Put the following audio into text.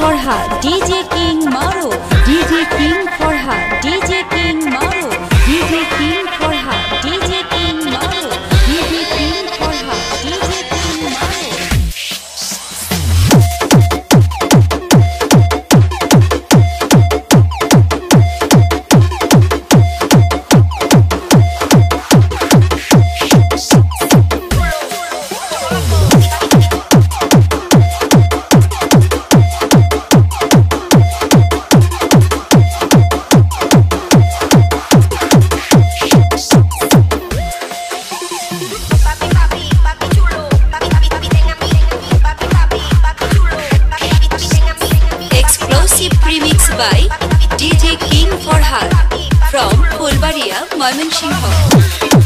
Farhad DJ King Maruf DJ by DJ King Farhad from Polbaria, Maimansingh.